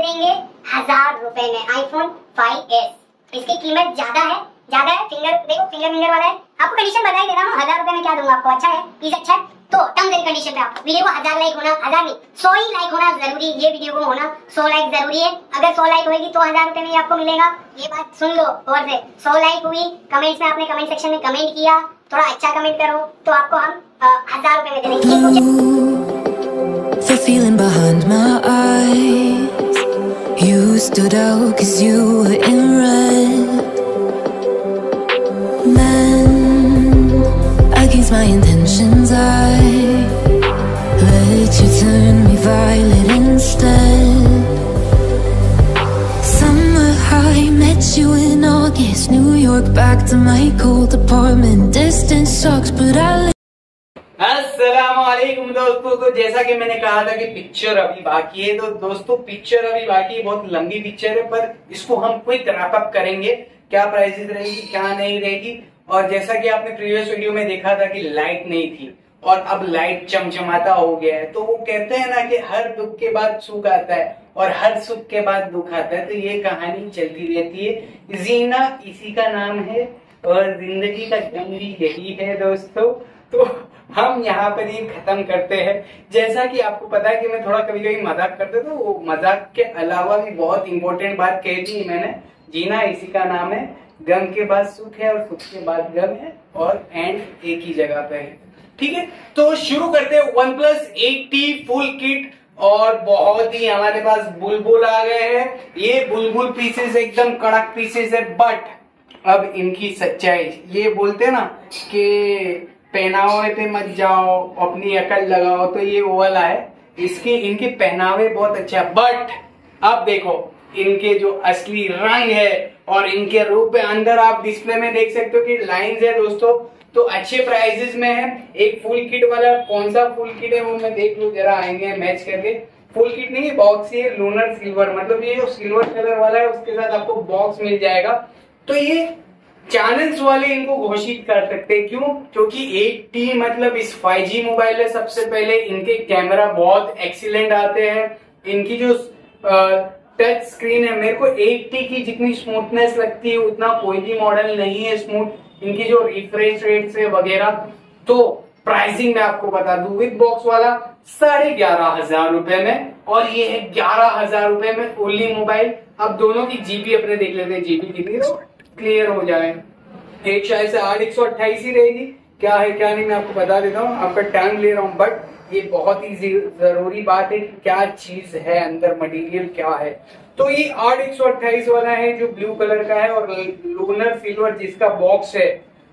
दे देंगे हज़ार रुपए में आईफोन 5s इसकी कीमत ज़्यादा है ज़्यादा है फिंगर देखो फिंगर फिंगर वाला है। आपको कंडीशन बता ही दे रहा हूँ, हज़ार रुपए में क्या दूँगा आपको? अच्छा है पीस अच्छा है। तो टर्म्स एंड कंडीशन पे आप वीडियो को हज़ार लाइक होना, हज़ार नहीं, सौ ही लाइक होना ज़रूरी ये वीडियो को होना, सौ लाइक ज़रूरी है। अगर सौ लाइक होगी तो हज़ार रुपए में आपको मिलेगा। ये बात सुन लो और से। सौ लाइक हुई कमेंट्स में आपने कमेंट सेक्शन में कमेंट किया, थोड़ा अच्छा कमेंट करो तो आपको हम हज़ार रुपए में देंगे। stood out cause you were in red. Man, against my intentions I let you turn me violet instead. Summer high, met you in August New York, back to my cold apartment. Distance sucks, but I दोस्तों तो जैसा कि मैंने कहा था कि picture अभी बाकी है तो दोस्तों पिक्चर अभी बाकी है, बहुत लंबी पिक्चर है, पर इसको हम क्विक रैपअप करेंगे। क्या प्राइसेस रहेगी, क्या नहीं रहेगी? और जैसा कि आपने प्रीवियस वीडियो में देखा था कि लाइट नहीं थी, और अब लाइट चमचमाता हो गया है तो वो कहते हैं ना कि हर दुख के बाद सुख आता है, और हर सुख के बाद दुख आता है तो ये कहानी चलती रहती है। जीना इसी का नाम है, और ज़िंदगी का जंग भी यही है, दोस्तों। हम यहाँ पर ये खत्म करते हैं। जैसा कि आपको पता है कि मैं थोड़ा कभी कभी मज़ाक करते तो वो मज़ाक के अलावा भी बहुत इंपॉर्टेंट बात कह दी मैंने। जीना इसी का नाम है। गम के बाद सुख है और सुख के बाद गम है और एंड एक ही जगह पे है। ठीक है? तो शुरू करते हैं। OnePlus eight T full kit और बहुत ही हमारे पास बुलबुल आ गए हैं। ये बुलबुल पीसेस एकदम कड़क पीसेस है बट अब इनकी सच्चाई। ये बोलते ना कि पहनावे पे मत जाओ, अपनी अकल लगाओ तो ये वो वाला है। इसके, इनके पहनावे बहुत अच्छा है। बट अब देखो, इनके जो असली रंग है और इनके रूप में अंदर आप डिस्प्ले में देख सकते हो कि लाइंस है दोस्तों। तो अच्छे प्राइजेस में है। एक फुल किट वाला, कौन सा फुल किट है वो मैं देख लू, जरा आएँगे मैच करके। फुल किट नहीं बॉक्स ही है लूनर सिल्वर मतलब ये जो सिल्वर कलर वाला है, उसके साथ आपको बॉक्स मिल जाएगा। तो ये चैनल्स वाले इनको घोषित कर सकते हैं। क्यों? क्योंकि एक टी मतलब इस 5G मोबाइल है सबसे पहले। इनके कैमरा बहुत एक्सीलेंट आते हैं। इनकी जो टच स्क्रीन है, मेरे को एट टी की जितनी स्मूथनेस लगती है, उतना कोई भी मॉडल नहीं है स्मूथ इनकी जो रिफ्रेश रेट है वगैरह। तो प्राइसिंग मैं आपको बता दू विद बॉक्स वाला साढ़े ग्यारह हज़ार रुपए में और ये है ग्यारह हज़ार रुपए में ओनली मोबाइल अब दोनों की जीबी अपने देख लेते हैं जीबी कितनी क्लियर हो जाए। एक शायद से आठ, एक सौ अट्ठाईस ही रहेगी। क्या है, क्या नहीं, मैं आपको बता देता हूँ। आपका टाइम ले रहा हूँ बट ये बहुत ही ज़रूरी बात है कि क्या चीज़ है, अंदर मटेरियल क्या है। तो ये आठ, एक सौ अट्ठाईस वाला है, जो ब्लू कलर का है, और लूनर सिल्वर जिसका बॉक्स है,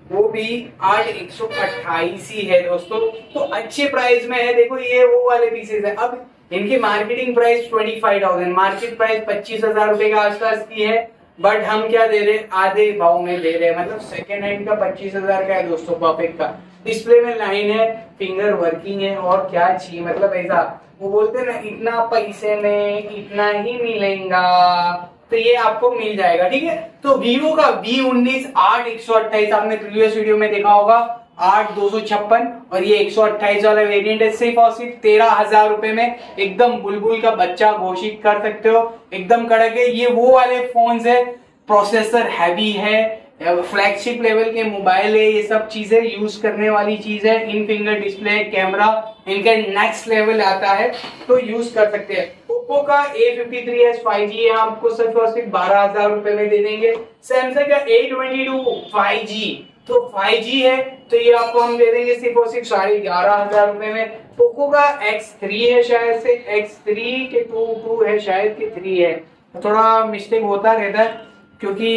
वो भी आठ, एक सौ अट्ठाईस ही है दोस्तों। तो अच्छे प्राइस में है, देखो ये वो वाले पीसेस है। अब इनकी marketing price twenty five thousand market price पच्चीस हज़ार रुपए के आसपास की है। बट हम क्या दे रहे आधे भाव में दे रहे हैं। मतलब सेकेंड हैंड का पच्चीस हज़ार का है दोस्तों परफेक्ट का। डिस्प्ले में लाइन है फिंगर वर्किंग है, और क्या चाहिए? मतलब ऐसा, वो बोलते ना, इतना पैसे में इतना ही मिलेगा तो ये आपको मिल जाएगा, ठीक है? तो वीवो का वी उन्नीस आठ एक सौ अट्ठाईस, आपने प्रीवियस वीडियो में देखा होगा। आठ दो सौ छप्पन और ये एक सौ अट्ठाईस वाला वेरिएंट है, सिर्फ़ और सिर्फ़ तेरह हज़ार रुपए में एकदम बुलबुल का बच्चा घोषित कर सकते हो। एकदम कड़क है। ये वो वाले फ़ोन है प्रोसेसर हैवी है फ्लैगशिप लेवल के मोबाइल है, ये सब चीज़ें यूज़ करने वाली चीज़ है। इन फिंगर डिस्प्ले कैमरा इनका नेक्स्ट लेवल आता है तो यूज़ कर सकते हैं। ओप्पो का A fifty three S five G आपको सिर्फ़ और सिर्फ़ बारह हज़ार रुपए में दे देंगे। सैमसंग का A twenty two five G तो 5G है तो ये आपको हम दे देंगे सिर्फ़ और सिर्फ़ साढ़े ग्यारह हज़ार रुपए में। पोको का X3 है शायद से X3 के टू टू है शायद के थ्री है। थोड़ा मिस्टेक होता रहता है, क्योंकि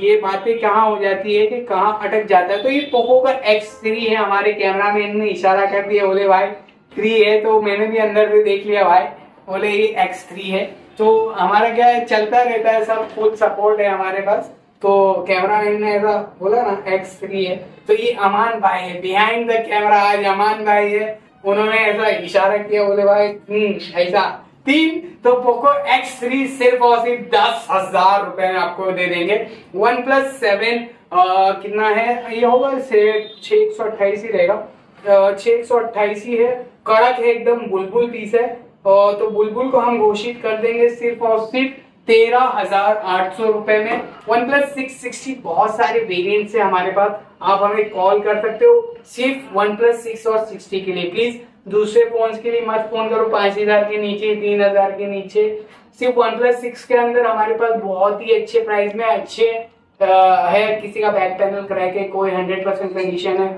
ये बातें कहाँ हो जाती है कि कहाँ अटक जाता है। तो ये पोको का X3 है हमारे कैमरा मैन ने इशारा कर दिया बोले भाई थ्री है तो मैंने भी अंदर से देख लिया भाई, बोले ये X3 है। तो हमारा क्या है, चलता रहता है सब फुल सपोर्ट है हमारे पास। तो कैमरा मैन ने ऐसा बोला ना एक्स थ्री है। तो ये अमान भाई है। बिहाइंड द कैमरा आज अमान भाई है। उन्होंने ऐसा इशारा किया, बोले भाई हम्म ऐसा। तीन तो पोको एक्स थ्री सिर्फ़ और सिर्फ़ दस हज़ार रुपए में आपको दे देंगे। वन प्लस सेवन कितना है? ये होगा छह एक सौ अट्ठाईस ही रहेगा। छह एक सौ अट्ठाईस ही है। कड़क है, एकदम बुलबुल पीस है। तो बुलबुल को हम घोषित कर देंगे सिर्फ़ और सिर्फ़ तेरह हज़ार आठ सौ रुपए में। वन प्लस सिक्स सिक्सटी बहुत सारे वेरिएंट है हमारे पास। आप हमें कॉल कर सकते हो सिर्फ़ वन प्लस सिक्स और सिक्सटी के लिए। प्लीज़ दूसरे फ़ोन के लिए मत फ़ोन करो। पाँच हज़ार के नीचे तीन हज़ार के नीचे। सिर्फ़ वन प्लस सिक्स के अंदर हमारे पास बहुत ही अच्छे प्राइस में अच्छे आ, है। किसी का बैक पैनल क्रैक है कोई हंड्रेड परसेंट कंडीशन है।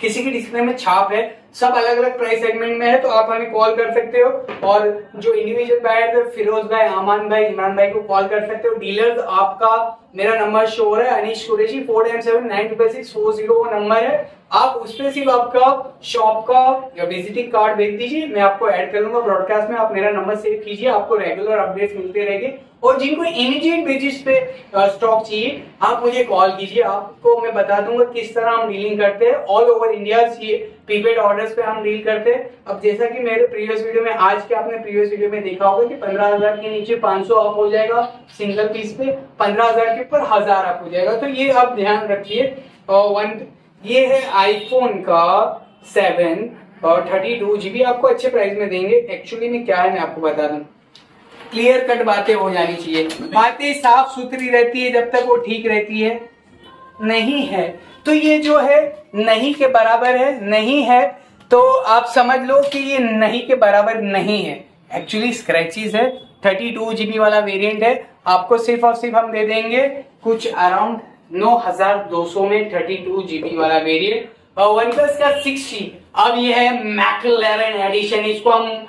किसी की डिस्प्ले में छाप है। सब अलग अलग प्राइस सेगमेंट में है तो आप हमें कॉल कर सकते हो। और जो इंडिविजुअल बायर फिरोज भाई आमान भाई इमरान भाई को कॉल कर सकते हो। डीलर आपका, मेरा नंबर शो है Anish Qureshi four M seven nine triple six four zero number है। आप उस पर सिर्फ़ आपका शॉप का या विजिटिंग कार्ड भेज दीजिए। मैं आपको ऐड कर लूँगा ब्रॉडकास्ट में। आप मेरा नंबर सेव कीजिए। आपको रेगुलर अपडेट्स मिलते रहेंगे। और जिनको इमीडिएट बेसिस पे स्टॉक चाहिए, आप मुझे कॉल कीजिए। आपको मैं बता दूँगा किस तरह हम डीलिंग करते हैं। All over India prepaid orders पे हम डील करते हैं। अब जैसा कि मेरे प्रीवियस वीडियो में, आज के आपने प्रीवियस वीडियो में देखा होगा कि पंद्रह हज़ार के नीचे पाँच सौ ऑफ़ हो जाएगा सिंगल पीस पे, पंद्रह हज़ार के ऊपर हज़ार ऑफ़ हो जाएगा। तो ये आप ध्यान रखिए और वन, ये है आईफोन का सेवन और थर्टी टू जीबी आपको अच्छे प्राइस में देंगे। एक्चुअली में क्या है, मैं आपको बता दूँ। क्लियर कट बातें हो जानी चाहिए। बातें साफ़ सुथरी रहती है जब तक वो ठीक रहती है। नहीं है। तो ये जो है, नहीं के बराबर है, नहीं है तो आप समझ लो कि ये नहीं के बराबर नहीं है। एक्चुअली स्क्रैचेस है थर्टी टू जीबी वाला वेरिएंट है, आपको सिर्फ़ और सिर्फ़ हम दे देंगे कुछ अराउंड नौ हज़ार दो सौ में थर्टी टू जीबी वाला वेरिएंट और वन प्लस का सिक्सटी अब ये है मैकलेरन एडिशन इसको हम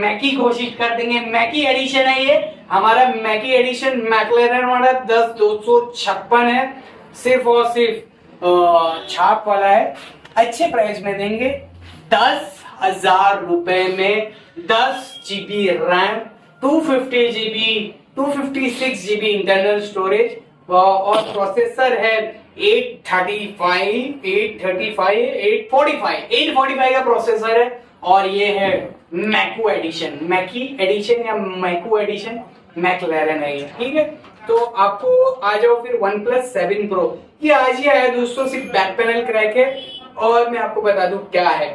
मैकी घोषित कर देंगे। मैकी एडिशन है ये, हमारा मैकी एडिशन मैकलेरन वाला दस दो सौ छप्पन है, सिर्फ़ और सिर्फ़। छाप वाला है। अच्छे प्राइस में देंगे। दस हज़ार रुपए में दस GB RAM two fifty GB two fifty six GB internal storage और प्रोसेसर है 835 835 845 845 का प्रोसेसर है और ये है मैकू एडिशन मैकी एडिशन या मैकू एडिशन मैकलैरन है ये। ठीक है? तो आपको आ जाओ फिर वन प्लस सेवन प्रो ये आज ही आया दोस्तों, सिर्फ़ बैक पैनल क्रैक है। और मैं आपको बता दू क्या है।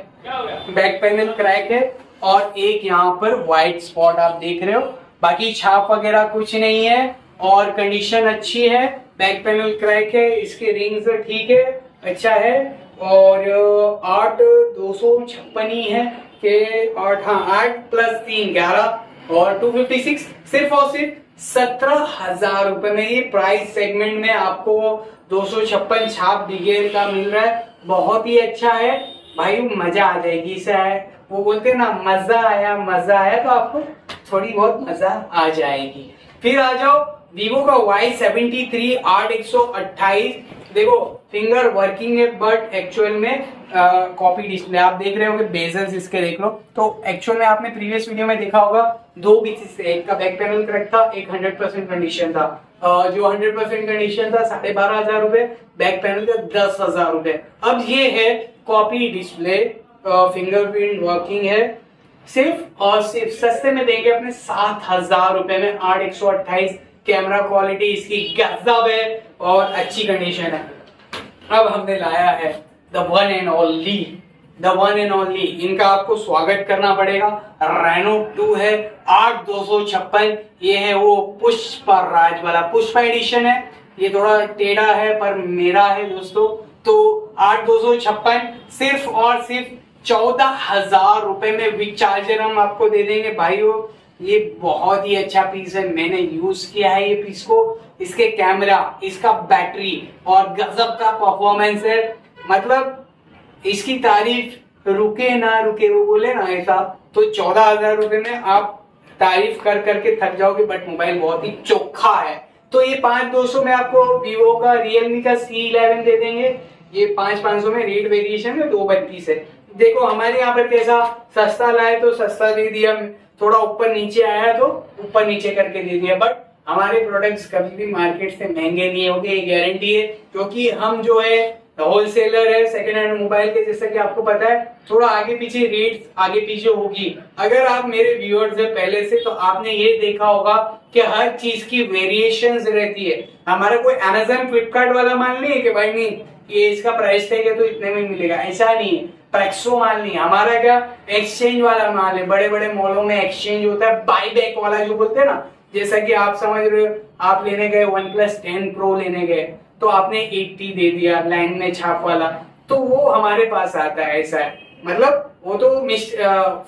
बैक पैनल क्रैक है और एक यहाँ पर व्हाइट स्पॉट आप देख रहे हो। बाकी छाप वगैरह कुछ नहीं है और कंडीशन अच्छी है। बैक पैनल क्रैक है, इसके रिंग्स ठीक है अच्छा है। और आठ दो सौ छप्पन ही है के आठ हाँ आठ प्लस तीन, ग्यारह और टू फिफ्टी सिक्स सिर्फ़ और सिर्फ़ सत्रह हज़ार रूपए में ये प्राइस सेगमेंट में आपको दो सौ छप्पन छाप डिगेर का मिल रहा है। बहुत ही अच्छा है। भाई, मज़ा आ जाएगी इसे, है। वो बोलते ना, मज़ा आया मज़ा आया तो आपको थोड़ी बहुत मज़ा आ जाएगी। फिर आ जाओ वीवो का वाई सेवेंटी थ्री आठ एक सौ अट्ठाईस देखो फिंगर वर्किंग है बट एक्चुअल में कॉपी डिस्प्ले आप देख रहे हो बेजल्स इसके देख लो। तो एक्चुअल में आपने प्रीवियस वीडियो में देखा होगा, दो पीसेस एक का बैक पैनल करेक्ट था, एक हंड्रेड परसेंट कंडीशन था। जो हंड्रेड परसेंट कंडीशन था, साढ़े बारह हज़ार रुपए बैक पैनल का दस हज़ार रुपए। अब ये है कॉपी डिस्प्ले फिंगरप्रिंट वर्किंग है। सिर्फ़ और सिर्फ़ सस्ते में देंगे अपने सात हज़ार रुपए में, आठ एक सौ अट्ठाईस कैमरा क्वालिटी इसकी गजब है और अच्छी कंडीशन है। अब हमने लाया है the one and only the one and only इनका आपको स्वागत करना पड़ेगा। रेनो टू है, आठ दो सौ छप्पन। ये है वो पुष्प राज वाला। पुष्पा एडिशन है। ये थोड़ा टेढ़ा है, पर मेरा है दोस्तों। तो आठ दो सौ छप्पन, सिर्फ़ और सिर्फ़ चौदह हज़ार रुपए में विक चार्जर हम आपको दे देंगे, भाइयों। ये बहुत ही अच्छा पीस है। मैंने यूज़ किया है ये पीस को। इसके कैमरा इसका बैटरी और गजब का परफॉर्मेंस है। मतलब इसकी तारीफ़ रुके ना रुके, वो बोले ना ऐसा तो चौदह हज़ार रुपए में आप तारीफ़ कर करके थक जाओगे बट मोबाइल बहुत ही चोखा है। तो ये पाँच दो सौ में आपको वीवो का रियलमी का सी इलेवन दे देंगे। ये पाँच पाँच सौ में रेट वेरिएशन है, दो बत्तीस है। देखो, हमारे यहाँ पर कैसा, सस्ता लाए तो सस्ता दे दिया। थोड़ा ऊपर नीचे आया तो ऊपर नीचे करके दे दिया। बट हमारे प्रोडक्ट्स कभी भी मार्केट से महँगे नहीं होंगे, ये गारंटी है। क्योंकि हम जो है होलसेलर है सेकंड हैंड मोबाइल के, जैसा कि आपको पता है, थोड़ा आगे पीछे रेट आगे पीछे होगी। अगर आप मेरे व्यूअर्स है पहले से तो आपने ये देखा होगा कि हर चीज़ की वेरिएशन रहती है। हमारा कोई अमेजोन फ्लिपकार्ट वाला माल नहीं है कि भाई नहीं, ये इसका प्राइस है तो इतने में मिलेगा। ऐसा नहीं है। प्रेक्सो माल नहीं, हमारा क्या? एक्सचेंज वाला माल है। बड़े बड़े मॉलों में एक्सचेंज होता है बाई बैक वाला जो बोलते हैं ना, जैसा कि आप समझ रहे हो, आप लेने गए वन प्लस टेन प्रो लेने गए तो आपने एट्टी दे दिया लाइन में छाप वाला तो वो हमारे पास आता है ऐसा है। मतलब वो तो मिस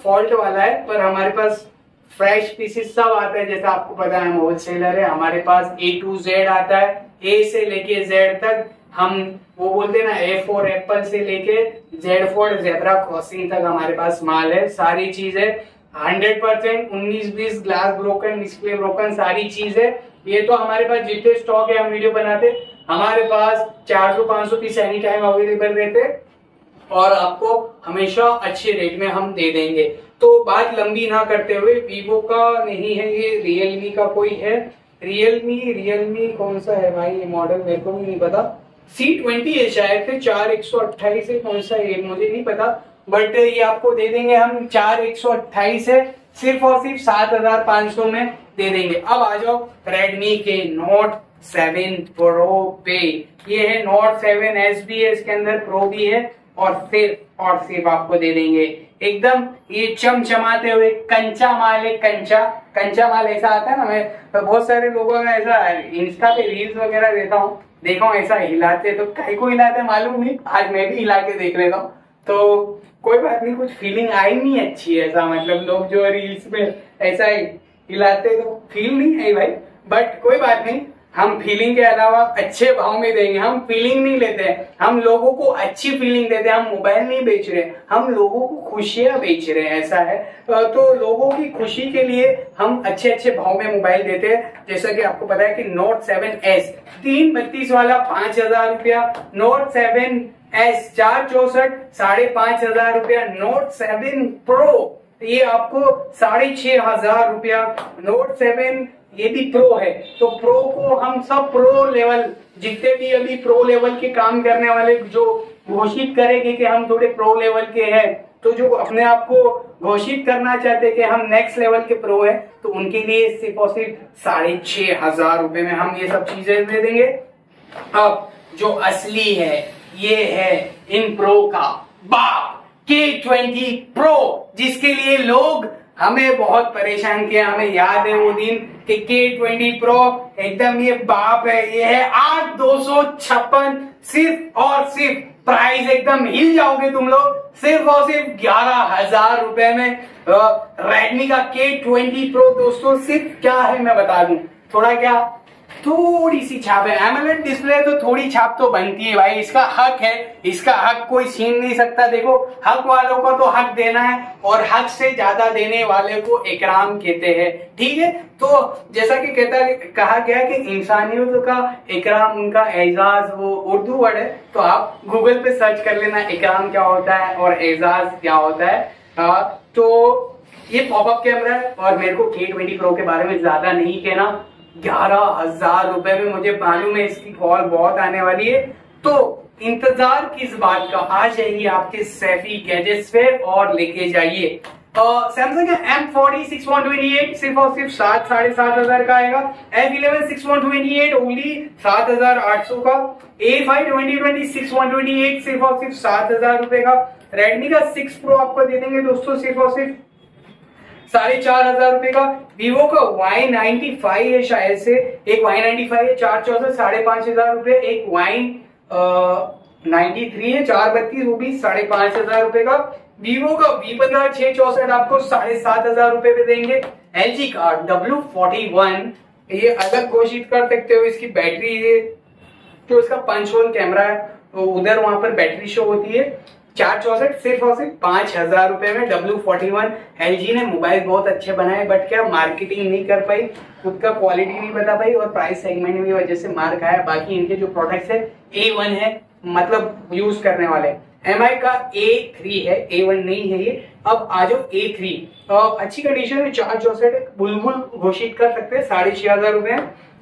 फॉल्ट वाला है, पर हमारे पास फ्रेश पीसेस सब आता है, जैसा आपको पता है होलसेलर है, हमारे पास ए टू जेड आता है ए से लेके जेड तक हम वो बोलते हैं ना ए फोर एप्पल से लेके जेड फोर जेबरा क्रॉसिंग तक हमारे पास माल है, सारी चीज़ है। हंड्रेड परसेंट उन्नीस बीस ग्लास ब्रोकन डिस्प्ले ब्रोकन सारी चीज़ है। ये तो हमारे पास जितने स्टॉक है, हम वीडियो बनाते। हमारे पास 400 500 पीस एनी टाइम अवेलेबल रहते और आपको हमेशा अच्छे रेट में हम दे देंगे। तो बात लंबी ना करते हुए वीवो का नहीं है ये रियलमी का कोई है। रियलमी रियलमी कौन सा है भाई? ये मॉडल मेरे को भी नहीं पता। सी ट्वेंटी है शायद से चार एक सौ अट्ठाईस है, कौन सा है, मुझे नहीं पता। बट ये आपको दे देंगे हम, चार एक सौ अट्ठाईस है, सिर्फ़ और सिर्फ़ सात हज़ार पाँच सौ में दे देंगे। अब आ जाओ रेडमी के नोट सेवन प्रो पे। ये है नोट सेवन एस बी है इसके अंदर प्रो भी है, और सिर्फ़ और सिर्फ़ आपको दे देंगे। एकदम ये चमचमाते हुए कंचा माल है, कंचा। कंचा माल ऐसा आता है ना, मैं बहुत सारे लोगों का ऐसा इंस्टा पे रील्स वगैरह देता हूँ। देखो, ऐसा हिलाते तो कहीं को हिलाते मालूम नहीं। आज मैं भी हिला के देख लेता हूँ। तो कोई बात नहीं, कुछ फीलिंग आई नहीं अच्छी, ऐसा मतलब लोग जो रील्स में ऐसा ही हिलाते तो फील नहीं आई भाई। बट कोई बात नहीं हम फीलिंग के अलावा अच्छे भाव में देंगे। हम फीलिंग नहीं लेते हैं। हम लोगों को अच्छी फीलिंग देते हैं। हम मोबाइल नहीं बेच रहे हम लोगों को खुशियाँ बेच रहे हैं, ऐसा है। तो लोगों की खुशी के लिए हम अच्छे अच्छे भाव में मोबाइल देते हैं। जैसा कि आपको पता है कि नोट सेवन एस तीन बत्तीस वाला पाँच हज़ार रुपया। नोट सेवन एस चार चौसठ, साढ़े पाँच हज़ार रुपया। नोट सेवन प्रो ये आपको साढ़े छह हज़ार रुपया। नोट सेवन ये भी प्रो है। तो प्रो को हम सब प्रो लेवल जितने भी अभी प्रो लेवल के काम करने वाले जो घोषित करेंगे कि हम थोड़े प्रो लेवल के हैं तो जो अपने आप को घोषित करना चाहते कि हम नेक्स्ट लेवल के प्रो है तो उनके लिए सिर्फ़ और सिर्फ़ साढ़े छह हज़ार रुपए में हम ये सब चीज़ें दे देंगे। अब जो असली है, ये है इन प्रो का। बाप! के ट्वेंटी प्रो जिसके लिए लोग हमें बहुत परेशान किया, हमें याद है वो दिन कि के ट्वेंटी प्रो एकदम ये बाप है, ये है आठ दो सौ छप्पन, सिर्फ़ और सिर्फ़ प्राइस एकदम हिल जाओगे तुम लोग। सिर्फ़ और सिर्फ़ ग्यारह हज़ार रुपए में रेडमी का के ट्वेंटी प्रो दोस्तों, सिर्फ़ क्या है मैं बता दू। थोड़ा क्या थोड़ी सी छाप है। एमोलेड डिस्प्ले तो थोड़ी छाप तो बनती है भाई। इसका हक है। इसका हक कोई छीन नहीं सकता। देखो हक वालों को तो हक देना है और हक से ज़्यादा देने वाले को इकराम कहते हैं। ठीक है? तो जैसा कि कहता कहा गया कि इंसानियत का इकराम उनका एजाज वो उर्दू वर्ड है। तो आप गूगल पे सर्च कर लेना इकराम क्या होता है और एजाज क्या होता है। आ, तो ये पॉपअप कैमरा है और मेरे को के ट्वेंटी प्रो के बारे में ज़्यादा नहीं कहना। ग्यारह हज़ार रुपए में मुझे मालूम है इसकी कॉल बहुत आने वाली है। तो इंतज़ार किस बात का। आ जाइए आपके सैफी गैजेट्स पे और लेके जाइए। Samsung M forty six one twenty eight सिर्फ़ और सिर्फ़ सात, साढ़े सात हज़ार का आएगा। F eleven six one twenty eight only सात हज़ार आठ सौ का। A five twenty twenty six one twenty eight सिर्फ़ और सिर्फ़ सात हज़ार रुपए का। रेडमी का सिक्स प्रो आपको दे देंगे दोस्तों, सिर्फ़ और सिर्फ़ साढ़े चार हज़ार रुपए का वीवो का वाई नाइनटी फाइव है शायद से। एक वाई नाइनटी फाइव है, चार चौसठ, साढ़े पाँच हज़ार रुपए। एक वाई नाइनटी थ्री है, चार बत्तीस, वो भी साढ़े पाँच हज़ार रुपए का। वीवो का वी पंद्रह, छह चौसठ आपको साढ़े सात हज़ार रुपए पे देंगे। एल जी का डब्ल्यू फोर्टी वन ये अलग घोषित कर सकते हो, इसकी बैटरी है जो इसका पंच होल कैमरा है उधर वहाँ पर बैटरी शो होती है। चार चौसठ, सिर्फ़ और सिर्फ़ पाँच हज़ार रुपए में डब्ल्यू फोर्टी वन एल ने मोबाइल बहुत अच्छे बनाए बट क्या मार्केटिंग नहीं कर पाई, खुद का क्वालिटी नहीं बता पाई और प्राइस सेगमेंट की वजह से मार खाया। बाकी इनके जो प्रोडक्ट्स है ए वन है मतलब यूज़ करने वाले। एम आई का ए थ्री है ए वन नहीं है ये। अब आ जाओ ए थ्री अच्छी कंडीशन में चार चौसठ बुलबुल घोषित कर सकते हैं, साढ़े छह हज़ार रुपए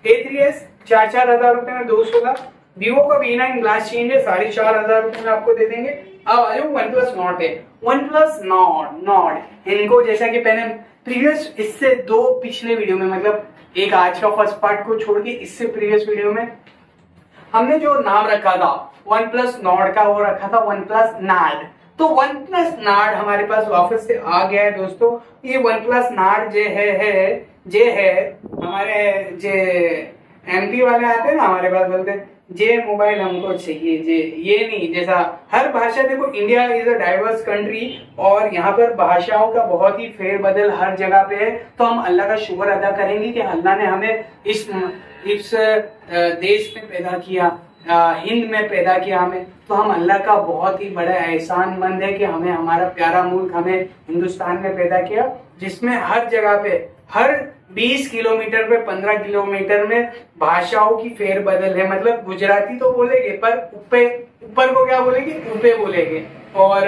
ए थ्री एस चार चार हज़ार रुपए में दो सोलह। वीवो का वी नाइन ग्लास चेंज है, साढ़े चार हज़ार रुपए में आपको दे देंगे। अब आ जाओ वन प्लस नॉट पे वन प्लस नॉट नॉट इनको जैसा कि पहले प्रीवियस इससे दो पिछले वीडियो में मतलब एक आज का फ़र्स्ट पार्ट को छोड़ के इससे प्रीवियस वीडियो में, हमने जो नाम रखा था वन प्लस नॉट का, वो रखा था वन प्लस नाड तो वन प्लस नार्ड हमारे पास ऑफ़िस से आ गया है दोस्तों। ये वन प्लस नार्ड जे है है, जे है, हमारे जे एमपी वाले आते हैं ना, हमारे पास बोलते हैं। जे मोबाइल हमको चाहिए, जे ये नहीं, जैसा हर भाषा, देखो India is a diverse country और यहाँ पर भाषाओं का बहुत ही फेरबदल हर जगह पे है। तो हम अल्लाह का शुक्र अदा करेंगे कि अल्लाह ने हमें इस इस देश में पैदा किया हिंद में पैदा किया हमें। तो हम अल्लाह का बहुत ही बड़ा एहसान मंद है कि हमें हमारा प्यारा मुल्क हमें हिंदुस्तान में पैदा किया, जिसमें हर जगह पे हर 20 किलोमीटर पे 15 किलोमीटर में भाषाओं की फेर बदल है। मतलब गुजराती तो बोलेंगे पर ऊपर ऊपर को क्या बोलेंगे? ऊपे बोलेंगे। और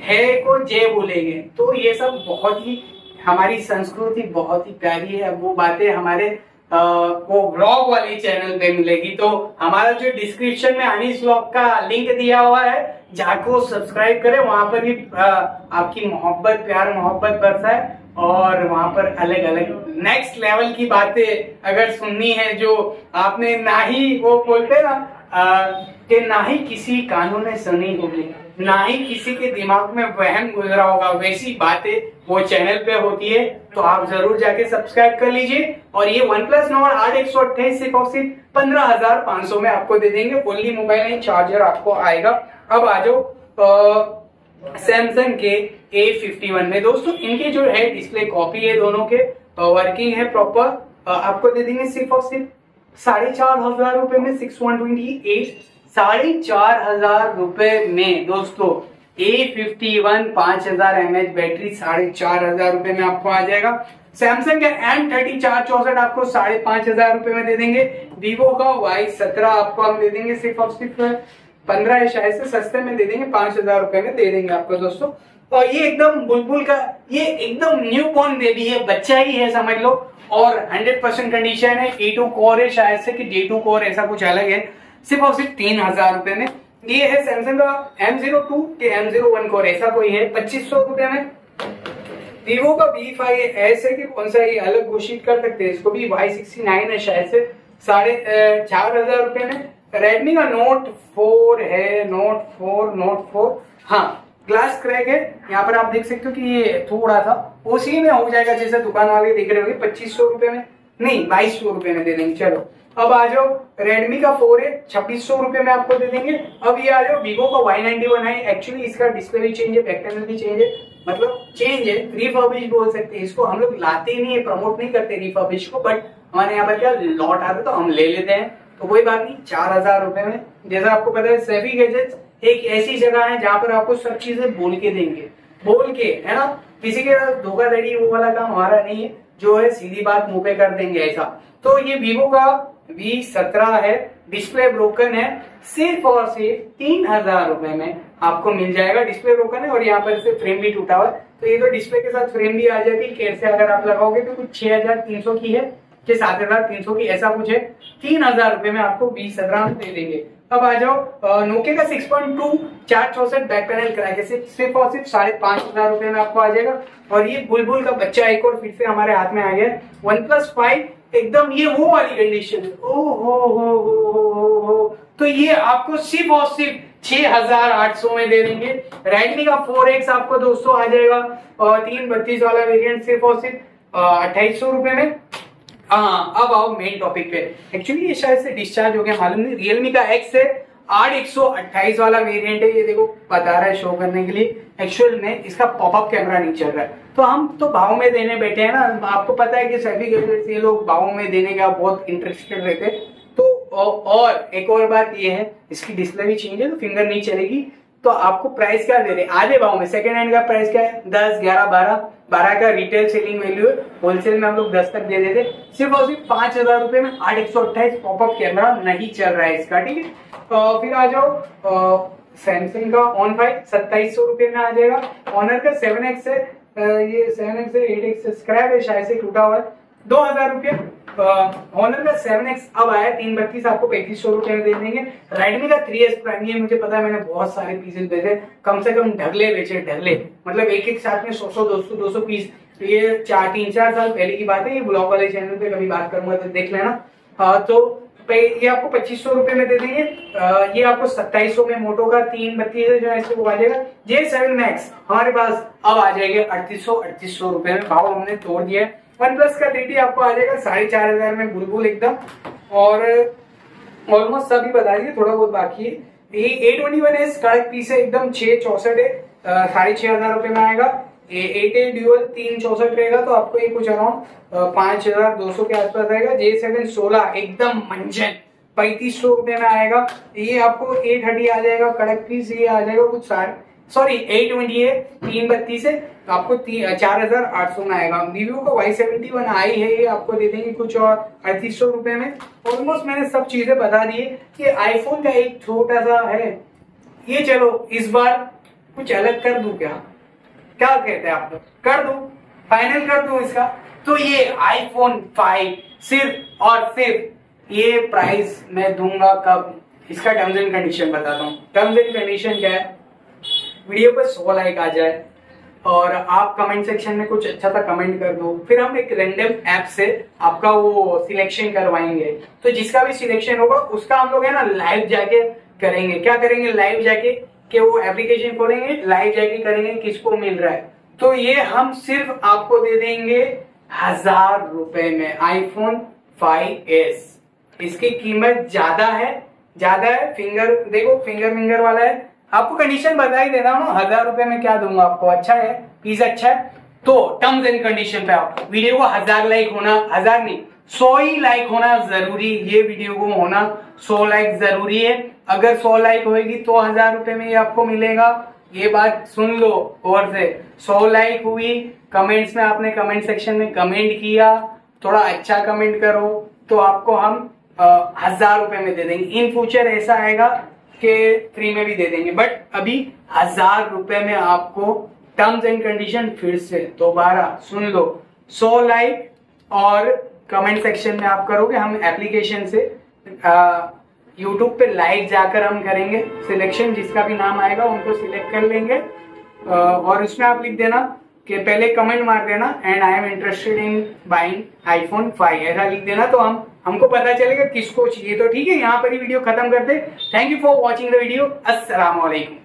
है को जे बोलेंगे। तो ये सब बहुत ही हमारी संस्कृति बहुत ही प्यारी है। वो बातें हमारे आ, वो ब्लॉग वाले चैनल पे मिलेगी। तो हमारा जो डिस्क्रिप्शन में अनिस ब्लॉग का लिंक दिया हुआ है जाको सब्सक्राइब करें। वहाँ पर भी आ, आपकी मोहब्बत प्यार मोहब्बत बरसाए। और वहाँ पर अलग अलग नेक्स्ट लेवल की बातें अगर सुननी है, जो आपने ना ही वो बोलते ना कि ना ही किसी कानून ने सुनी होगी, ना ही किसी के दिमाग में वहम गुजरा होगा, वैसी बातें वो चैनल पे होती है तो आप ज़रूर जाके सब्सक्राइब कर लीजिए। और ये वन प्लस नंबर आठ एक सौ अट्ठाईस सिर्फ़ और सिर्फ़ पंद्रह हज़ार पाँच सौ में आपको दे देंगे। ओनली मोबाइल एंड चार्जर आपको आएगा। अब आ जाओ सैमसंग के ए फिफ्टी वन में। दोस्तों, इनके जो है डिस्प्ले कॉपी है दोनों के वर्किंग है प्रॉपर आपको दे देंगे सिर्फ़ और सिर्फ़ साढ़े चार हज़ार रुपए में सिक्स वन ट्वेंटी एट साढ़े चार हज़ार रुपए में, दोस्तों ए फिफ्टी वन पाँच हज़ार एम एच बैटरी साढ़े चार हज़ार रुपए में आपको आ जाएगा। सैमसंग का एम थर्टी चार चौसठ आपको साढ़े पाँच हज़ार रुपए में दे देंगे। वीवो का वाई सत्रह आपको हम दे देंगे सिर्फ़ और सिर्फ़ पंद्रह शायद से सस्ते में दे देंगे, पाँच हज़ार रुपए में दे देंगे आपको दोस्तों। और ये एकदम बुलबुल का, ये एकदम न्यू बॉर्न बेबी है, बच्चा ही है, समझ लो। और 100 परसेंट कंडीशन है ए टू कोर है, शायद से कि डी टू कोर ऐसा कुछ अलग है। सिर्फ़ और सिर्फ़ तीन हज़ार रुपए में। ये है सैमसंग का एम ज़ीरो टू के एम ज़ीरो वन कोर ऐसा कोई है, पच्चीस सौ रुपए में। वीवो का वी फाइव ऐसे कि कौन सा ये अलग घोषित कर सकते हैं? इसको भी वाई सिक्सटी नाइन है, शायद से साढ़े चार हज़ार रुपए में। रेडमी का नोट फोर है नोट फोर नोट फोर हाँ ग्लास क्रैक है। यहाँ पर आप देख सकते हो कि ये थोड़ा सा उसी में हो जाएगा जैसे दुकान वाले देख रहे होंगे, पच्चीस सौ रुपए में। नहीं, बाईस सौ रुपए में दे देंगे, चलो। अब आ जाओ रेडमी का फोर है, छब्बीस सौ रुपए में आपको दे देंगे। अब ये आ जाओ वीवो का वाई नाइनटी वन है। एक्चुअली इसका डिस्प्ले भी चेंज है बैक भी चेंज है। मतलब चेंज है रिफर्बिश बोल सकते हैं इसको। हम लोग लाते ही नहीं है प्रमोट नहीं करते रिफर्बिश को बट हमारे यहाँ पर क्या लॉट आते तो हम ले लेते हैं। तो कोई बात नहीं, चार हज़ार रुपए में। जैसा आपको पता है सेफी गैजेट एक ऐसी जगह है जहाँ पर आपको सब चीज़ें बोल के देंगे। बोल के, है ना? किसी के धोखाधड़ी वो वाला काम हमारा नहीं है, जो है सीधी बात मुँह पे कर देंगे ऐसा। तो ये वीवो का वी सत्रह है डिस्प्ले ब्रोकन है। सिर्फ़ और सिर्फ़ तीन हज़ार रुपए में आपको मिल जाएगा डिस्प्ले ब्रोकन है और यहाँ पर से फ्रेम भी टूटा हुआ है। तो ये तो डिस्प्ले के साथ फ्रेम भी आ जाती है। कैसे अगर आप लगाओगे तो कुछ छह हज़ार तीन सौ की है। कि सात हज़ार तीन सौ की ऐसा कुछ है। तीन हज़ार रुपए में आपको बीस हज़ार दे देंगे। अब आ जाओ नोके का सिक्स पॉइंट टू चार चौसठ बैक पैनल करा के सिर्फ़ और सिर्फ़ साढ़े पाँच हज़ार रुपए में आपको आ जाएगा। और ये बुलबुल का बच्चा एक और फिर से हमारे हाथ में आ गया वन प्लस फाइव एकदम ये वो वाली कंडीशन ओ हो हो हो हो तो ये आपको सिर्फ़ और सिर्फ़ छह हज़ार आठ सौ में दे देंगे। रेडमी का फोर एक्स आपको दोस्तों आ जाएगा। और तीन बत्तीस वाला वेरिएंट सिर्फ़ और सिर्फ़ अट्ठाईस रुपए में। हाँ अब आओ मेन टॉपिक पे। एक्चुअली ये शायद से डिस्चार्ज हो गया, मालूम नहीं। रियलमी का एक्स है आठ एक सौ अट्ठाईस वाला वेरिएंट है, ये देखो, बता रहा है शो करने के लिए। एक्चुअल में इसका पॉपअप कैमरा नहीं चल रहा है। तो हम तो भाव में देने बैठे हैं ना। आपको पता है कि सभी ये लोग भाव में देने का बहुत इंटरेस्टेड रहते हैं। तो और एक और बात ये है, इसकी डिस्प्ले भी चेंज है तो फिंगर नहीं चलेगी। तो आपको प्राइस क्या दे रहे आधे भाव में। सेकेंड हैंड का प्राइस क्या है? दस, ग्यारह, बारह। बारह का रिटेल सेलिंग वैल्यू है। होलसेल में हम लोग दस तक दे देते सिर्फ़ और सिर्फ़ पाँच हज़ार रुपए में आठ एक सौ अट्ठाईस पॉपअप कैमरा नहीं चल रहा है इसका, ठीक है? तो फिर आ जाओ सैमसंग का ऑन फाइव सत्ताईस सौ रुपए में आ जाएगा। ऑनर का सेवन एक्स है। ये सेवन एक्स है एट एक्स स्क्रैप है, शायद से टूटा हुआ है। दो हज़ार रुपये ऑनर का सेवन एक्स अब आया तीन बत्तीस आपको पैंतीस सौ रुपए में दे देंगे। रेडमी का थ्री एस प्राइम ये मुझे पता है, मैंने बहुत सारे पीसेस बेचे। कम से कम ढगले बेचे ढगले मतलब एक एक साथ में सौ सौ, दो सौ दो सौ पीस ये चार, तीन, चार साल पहले की बात है, ये ब्लॉग वाले चैनल पे कभी बात करूँगा तो देख लेना। हाँ तो ये आपको पच्चीस सौ रुपए में दे देंगे। ये आपको सत्ताईस सौ में मोटो का तीन बत्तीस जो है वो आ जाएगा जे सेवन मैक्स हमारे पास अब आ जाएगा अड़तीस सौ अड़तीस सौ रुपए में। भाव हमने तोड़ दिया है। वन प्लस का डी आपको आ जाएगा, साढ़े चार हज़ार में बुलबुल एकदम। और ऑलमोस्ट सभी बता दिए थोड़ा बहुत बाकी है। ये ए ट्वेंटी वन एस कड़क पीस है, एकदम छह चौसठ है साढ़े छह हज़ार रुपए में आएगा। एट ए ड्यूअल तीन चौसठ रहेगा तो आपको ये कुछ अराउंड पाँच हज़ार दो सौ के आसपास रहेगा जे सेवन सोलह एकदम मंजन, पैंतीस सौ रुपए में आएगा। ये आपको ए थर्टी आ जाएगा, कड़क पीस ये आ जाएगा कुछ साढ़े सॉरी एट ट्वेंटी है तीन बत्तीस है तो आपको चार हज़ार आठ सौ में आएगा। वीवो का वाई सेवेंटी वन आई है, ये आपको दे देंगे कुछ और अड़तीस सौ रुपए में। ऑलमोस्ट मैंने सब चीज़ें बता दी कि आईफोन का एक छोटा सा है। ये चलो, इस बार कुछ अलग कर दू क्या? क्या कहते हैं आप लोग? कर दू? फाइनल कर दू इसका? तो ये आईफोन फाइव सिर्फ़ और सिर्फ़ ये प्राइस मैं दूँगा कब? इसका टर्म्स एंड कंडीशन बताता हूँ। टर्म्स एंड कंडीशन क्या है? वीडियो पर सौ लाइक आ जाए और आप कमेंट सेक्शन में कुछ अच्छा सा कमेंट कर दो। फिर हम एक रेंडम ऐप से आपका वो सिलेक्शन करवाएँगे। तो जिसका भी सिलेक्शन होगा, उसका हम लोग है ना लाइव जाके करेंगे। क्या करेंगे? लाइव जाके कि वो एप्लीकेशन खोलेंगे लाइव जाके करेंगे किसको मिल रहा है। तो ये हम सिर्फ़ आपको दे देंगे हज़ार रुपए में आईफोन 5s इसकी कीमत ज़्यादा है ज़्यादा है फिंगर देखो फिंगर फिंगर वाला है आपको कंडीशन बता ही देता हूँ हज़ार रुपए में क्या दूँगा आपको? अच्छा है? प्लीज़ अच्छा है? तो टर्म्स एंड कंडीशन पे आपको वीडियो को हज़ार लाइक होना, हज़ार नहीं, सौ ही लाइक होना ज़रूरी, ये वीडियो को होना, सौ लाइक ज़रूरी है। अगर सौ लाइक होगी तो हज़ार रुपए में ये आपको मिलेगा। ये बात सुन लो और से। सौ लाइक हुई कमेंट्स में आपने कमेंट सेक्शन में कमेंट किया, थोड़ा अच्छा कमेंट करो तो आपको हम हज़ार रुपए में दे देंगे। इन फ्यूचर ऐसा आएगा के फ्री में भी दे देंगे। बट अभी हज़ार रुपए में आपको टर्म्स एंड कंडीशन फिर से दोबारा सुन लो। सो लाइक और कमेंट सेक्शन में आप करोगे हम एप्लीकेशन से यूट्यूब पे लाइव जाकर हम करेंगे। सिलेक्शन जिसका भी नाम आएगा उनको सिलेक्ट कर लेंगे। आ, और उसमें आप लिख देना कि पहले कमेंट मार देना and I am interested in buying iPhone 5 ऐसा लिख देना तो हम हमको पता चलेगा किसको चाहिए। तो ठीक है, यहाँ पर ही वीडियो खत्म करते thank you for watching the video वालेकुम